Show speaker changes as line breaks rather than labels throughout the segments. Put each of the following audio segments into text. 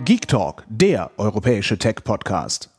Geek Talk, der europäische Tech-Podcast.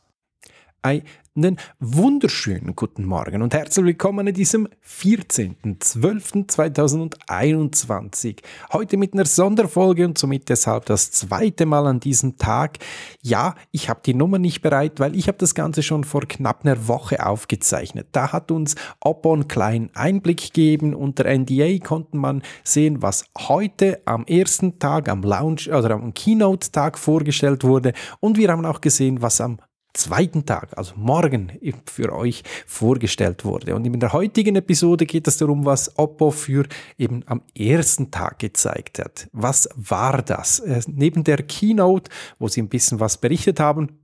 Einen wunderschönen guten Morgen und herzlich willkommen in diesem 14.12.2021. Heute mit einer Sonderfolge und somit deshalb das zweite Mal an diesem Tag. Ja, ich habe die Nummer nicht bereit, weil ich habe das Ganze schon vor knapp einer Woche aufgezeichnet. Da hat uns Oppo einen kleinen Einblick gegeben. Unter NDA konnte man sehen, was heute am ersten Tag am Launch oder am Keynote-Tag vorgestellt wurde und wir haben auch gesehen, was am zweiten Tag, also morgen, für euch vorgestellt wurde. Und in der heutigen Episode geht es darum, was Oppo für eben am ersten Tag gezeigt hat. Was war das? Äh, neben der Keynote, wo sie ein bisschen was berichtet haben,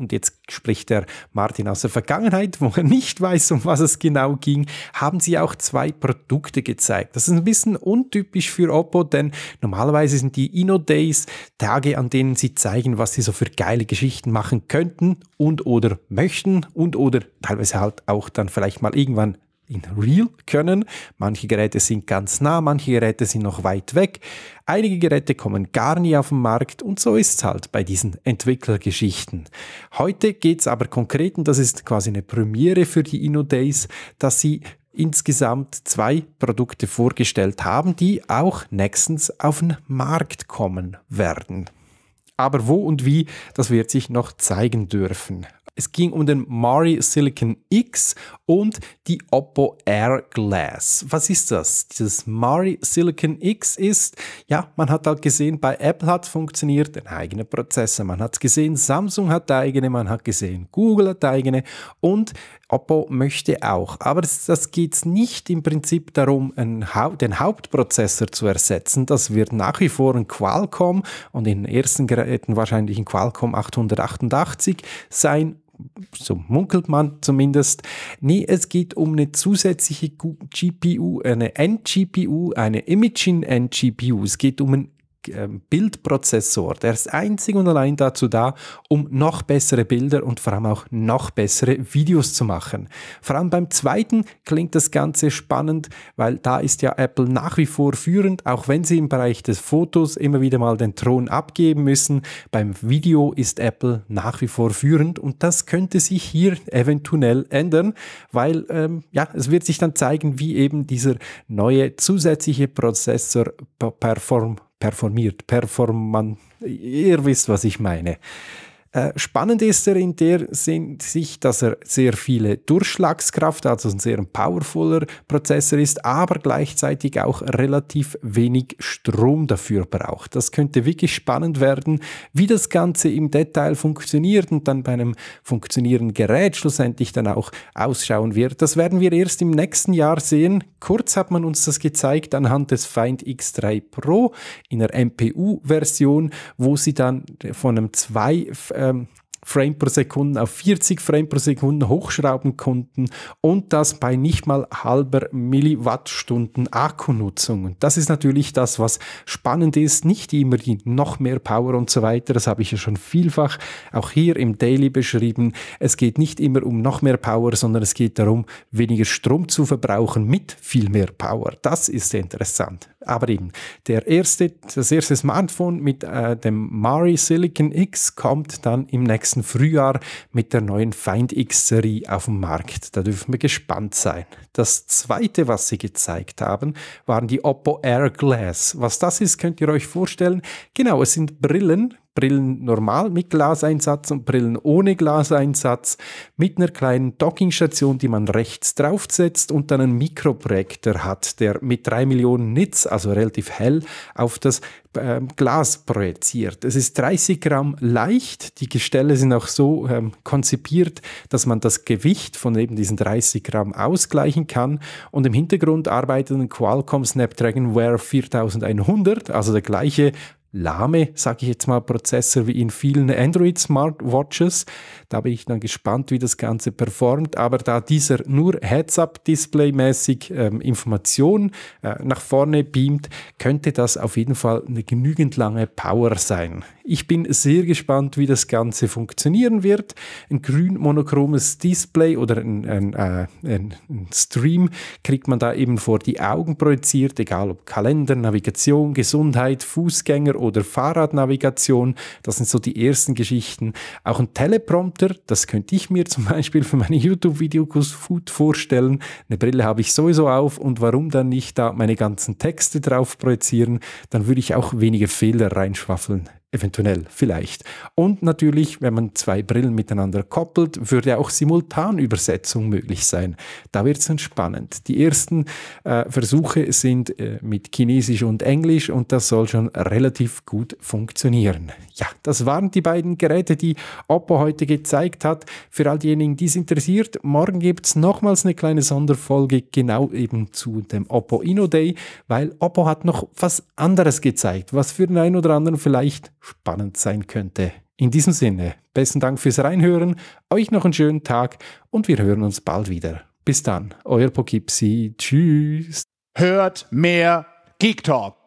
und jetzt spricht der Martin aus der Vergangenheit, wo er nicht weiß, um was es genau ging, haben sie auch zwei Produkte gezeigt. Das ist ein bisschen untypisch für Oppo, denn normalerweise sind die Inno Days Tage, an denen sie zeigen, was sie so für geile Geschichten machen könnten und oder möchten und oder teilweise halt auch dann vielleicht mal irgendwann in real können. Manche Geräte sind ganz nah, manche Geräte sind noch weit weg. Einige Geräte kommen gar nie auf den Markt und so ist es halt bei diesen Entwicklergeschichten. Heute geht es aber konkret, und das ist quasi eine Premiere für die InnoDays, dass sie insgesamt zwei Produkte vorgestellt haben, die auch nächstens auf den Markt kommen werden. Aber wo und wie, das wird sich noch zeigen dürfen. Es ging um den Mari Silicon X und die Oppo Air Glass. Was ist das? Dieses Mari Silicon X ist, ja, man hat halt gesehen, bei Apple hat es funktioniert, ein eigener Prozessor. Man hat gesehen, Samsung hat eigene, man hat gesehen, Google hat eigene und Oppo möchte auch. Aber das, das geht nicht im Prinzip darum, ha den Hauptprozessor zu ersetzen. Das wird nach wie vor ein Qualcomm und in den ersten Geräten wahrscheinlich ein Qualcomm 888 sein so munkelt man zumindest. Nee, es geht um eine zusätzliche GPU, eine NGPU, eine Imaging NGPU. Es geht um ein Bildprozessor, der ist einzig und allein dazu da, um noch bessere Bilder und vor allem auch noch bessere Videos zu machen. Vor allem beim zweiten klingt das Ganze spannend, weil da ist ja Apple nach wie vor führend, auch wenn sie im Bereich des Fotos immer wieder mal den Thron abgeben müssen. Beim Video ist Apple nach wie vor führend und das könnte sich hier eventuell ändern, weil ähm, ja, es wird sich dann zeigen, wie eben dieser neue zusätzliche Prozessor performt performiert, performant, ihr wisst, was ich meine. Äh, spannend ist er in der Sicht, dass er sehr viele Durchschlagskraft, also ein sehr powervoller Prozessor ist, aber gleichzeitig auch relativ wenig Strom dafür braucht. Das könnte wirklich spannend werden, wie das Ganze im Detail funktioniert und dann bei einem funktionierenden Gerät schlussendlich dann auch ausschauen wird. Das werden wir erst im nächsten Jahr sehen. Kurz hat man uns das gezeigt anhand des Find X3 Pro in der MPU-Version, wo sie dann von einem 2 ähm, Frame pro Sekunde auf 40 Frame pro Sekunde hochschrauben konnten und das bei nicht mal halber Milliwattstunden Akkunutzung. Und das ist natürlich das, was spannend ist. Nicht immer die noch mehr Power und so weiter. Das habe ich ja schon vielfach auch hier im Daily beschrieben. Es geht nicht immer um noch mehr Power, sondern es geht darum, weniger Strom zu verbrauchen mit viel mehr Power. Das ist interessant. Aber eben, der erste, das erste Smartphone mit äh, dem Mari Silicon X kommt dann im nächsten Frühjahr mit der neuen Find X-Serie auf den Markt. Da dürfen wir gespannt sein. Das zweite, was sie gezeigt haben, waren die Oppo Air Glass. Was das ist, könnt ihr euch vorstellen. Genau, es sind Brillen, Brillen normal mit Glaseinsatz und Brillen ohne Glaseinsatz mit einer kleinen Dockingstation, die man rechts draufsetzt und dann einen Mikroprojektor hat, der mit drei Millionen Nits, also relativ hell, auf das äh, Glas projiziert. Es ist 30 Gramm leicht. Die Gestelle sind auch so ähm, konzipiert, dass man das Gewicht von eben diesen 30 Gramm ausgleichen kann. Und im Hintergrund arbeitet ein Qualcomm Snapdragon Wear 4100, also der gleiche lahme, sage ich jetzt mal, Prozessor wie in vielen Android-Smartwatches. Da bin ich dann gespannt, wie das Ganze performt. Aber da dieser nur Heads-Up-Display-mäßig ähm, Informationen äh, nach vorne beamt, könnte das auf jeden Fall eine genügend lange Power sein. Ich bin sehr gespannt, wie das Ganze funktionieren wird. Ein grün monochromes Display oder ein, ein, äh, ein, Stream kriegt man da eben vor die Augen projiziert, egal ob Kalender, Navigation, Gesundheit, Fußgänger oder Fahrradnavigation. Das sind so die ersten Geschichten. Auch ein Teleprompter, das könnte ich mir zum Beispiel für meine YouTube-Videos gut vorstellen. Eine Brille habe ich sowieso auf und warum dann nicht da meine ganzen Texte drauf projizieren? Dann würde ich auch weniger Fehler reinschwaffeln. Eventuell, vielleicht. Und natürlich, wenn man zwei Brillen miteinander koppelt, würde auch Simultanübersetzung möglich sein. Da wird es dann spannend. Die ersten äh, Versuche sind äh, mit Chinesisch und Englisch und das soll schon relativ gut funktionieren. Ja, das waren die beiden Geräte, die Oppo heute gezeigt hat. Für all diejenigen, die es interessiert, morgen gibt es nochmals eine kleine Sonderfolge genau eben zu dem Oppo Inno Day, weil Oppo hat noch was anderes gezeigt, was für den einen oder anderen vielleicht spannend sein könnte. In diesem Sinne, besten Dank fürs Reinhören, euch noch einen schönen Tag und wir hören uns bald wieder. Bis dann, euer Pokipsi. Tschüss.
Hört mehr Geek Talk.